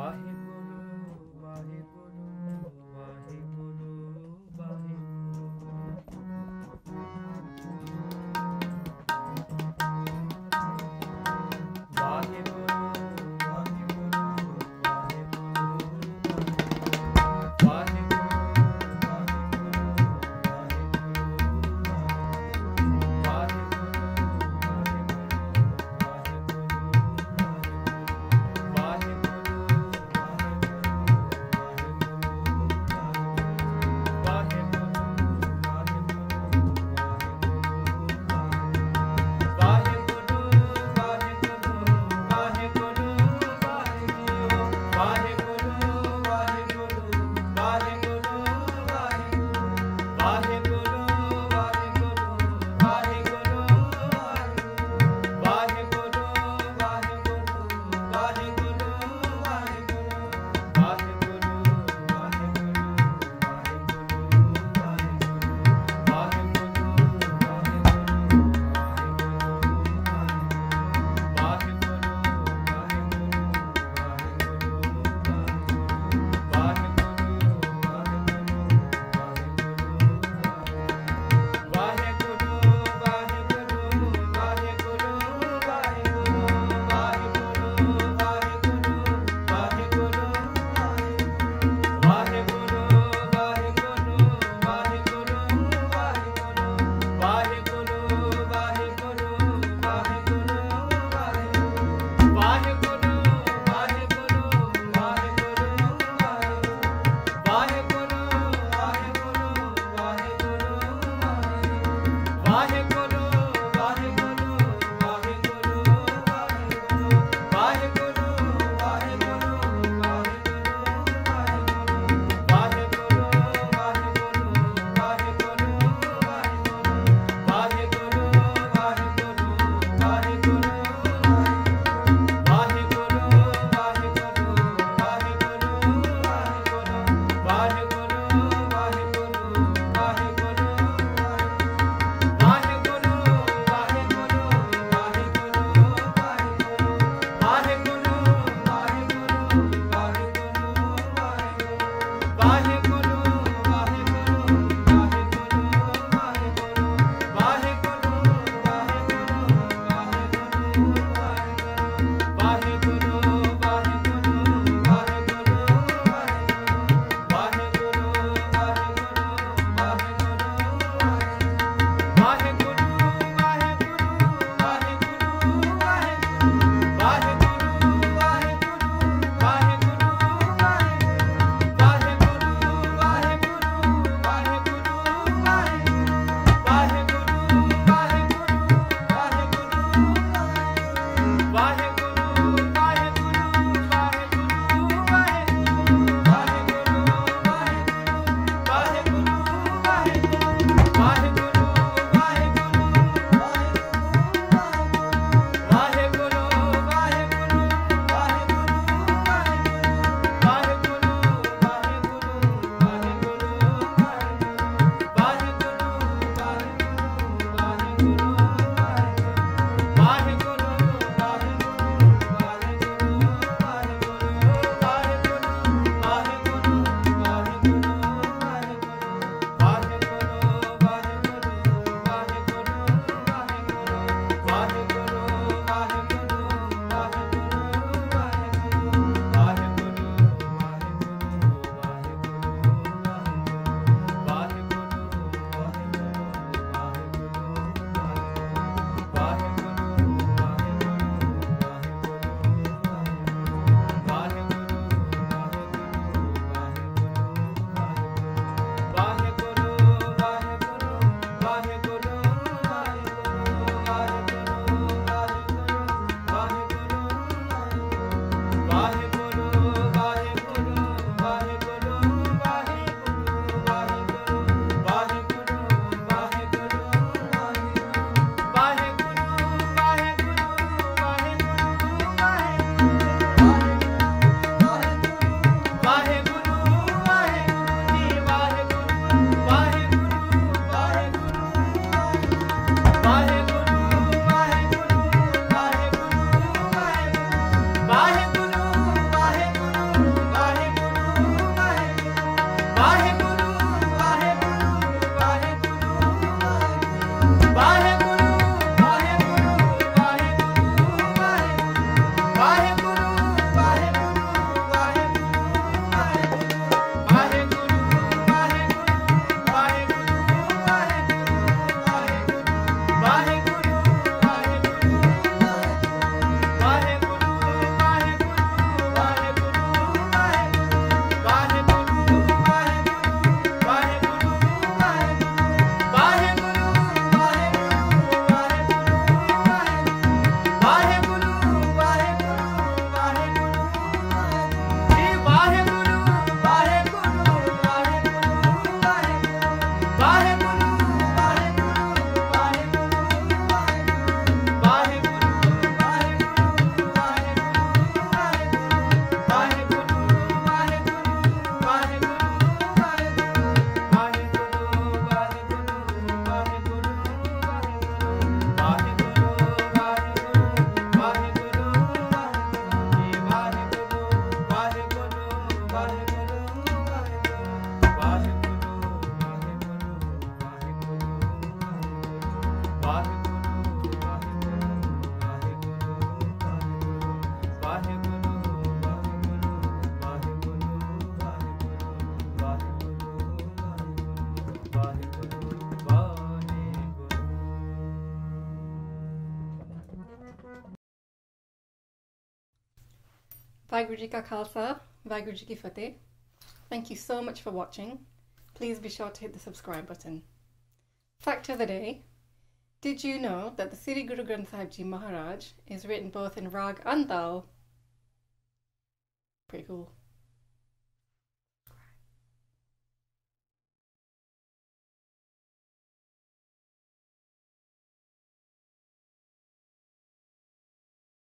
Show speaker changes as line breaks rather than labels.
Rahe
Waheguru Ji Ka Khalsa, Ji Ki Fateh. Thank you so much for watching. Please be sure to hit the subscribe button. Fact of the day. Did you know that the Sri Guru Granth Sahib Ji Maharaj is written both in Rag and Dal? Pretty cool.